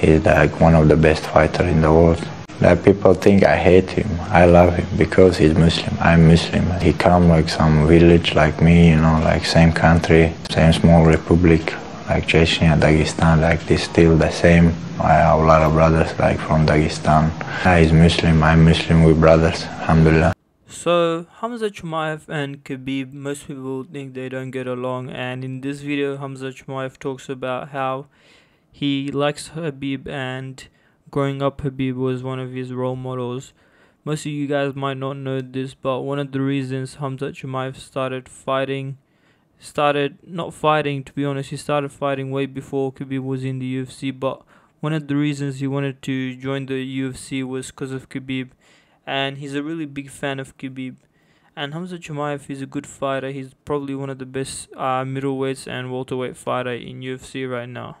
He's like one of the best fighters in the world. That people think I hate him. I love him because he's Muslim. I'm Muslim. He come like some village like me, you know, like same country, same small republic, like Chechnya, Dagestan, like this still the same. I have a lot of brothers like from Dagestan. He's Muslim. I'm Muslim. We brothers. Alhamdulillah. So Khamzat Chimaev and Khabib, most people think they don't get along, and in this video, Khamzat Chimaev talks about how he likes Khabib, and growing up Khabib was one of his role models. Most of you guys might not know this, but one of the reasons Khamzat Chimaev started fighting, started not fighting to be honest, he started fighting way before Khabib was in the UFC. But one of the reasons he wanted to join the UFC was because of Khabib, and he's a really big fan of Khabib. And Khamzat Chimaev is a good fighter. He's probably one of the best uh, middleweights and welterweight fighter in UFC right now.